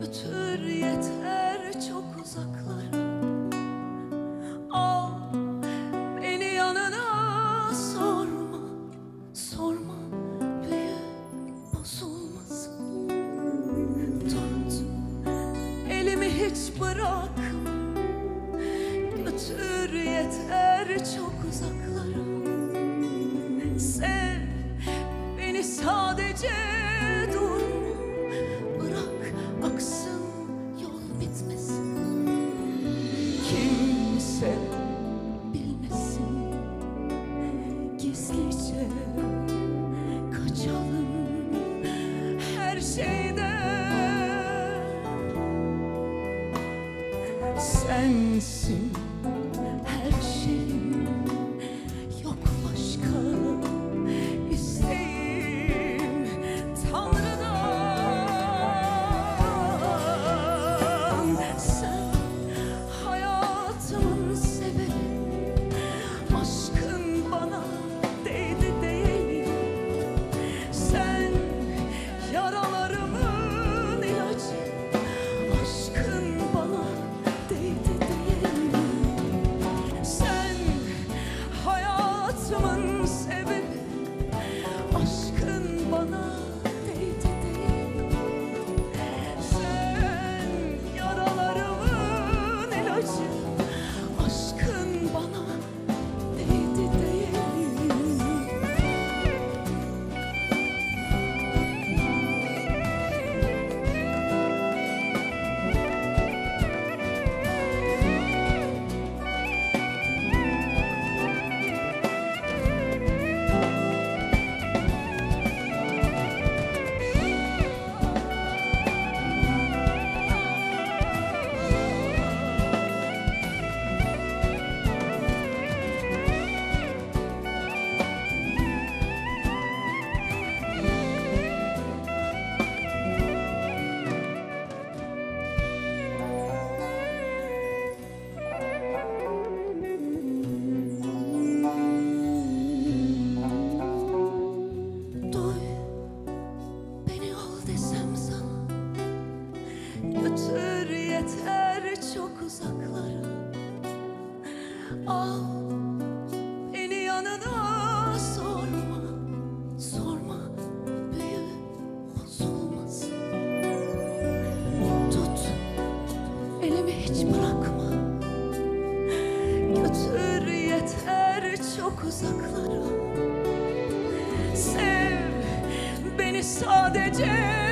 Götür yeter çok uzaklara Al beni yanına sorma Sorma büyü bozulmasın Tut elimi hiç bırakma. Götür yeter çok uzaklara Sev beni sadece kaçalım her şeyden. Sensin her şeyim. Yok başka isteğim. Tanrı'dan. Sen hayatımın sebebi Aşkın Beni yanına sorma Sorma büyü bozulmasın Tut elimi hiç bırakma. Götür yeter çok uzaklara. Sev beni sadece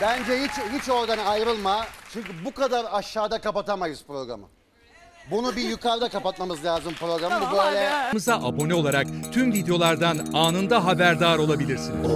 bence hiç hiç oradan ayrılma. Çünkü bu kadar aşağıda kapatamayız programı. Bunu bir yukarıda kapatmamız lazım programı. Bu böyle Kanalımıza abone olarak tüm videolardan anında haberdar olabilirsiniz.